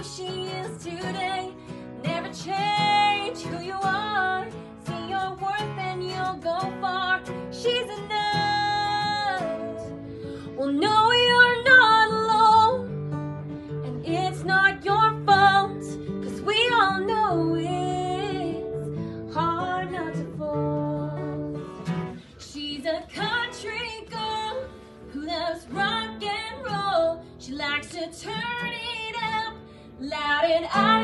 what she is today. Never change who you are. See your worth and you'll go far. She's enough. Well, no, you're not alone. And it's not your fault. Cause we all know it's hard not to fall. She's a country girl who loves rock and roll. She likes to turn it up loud and control.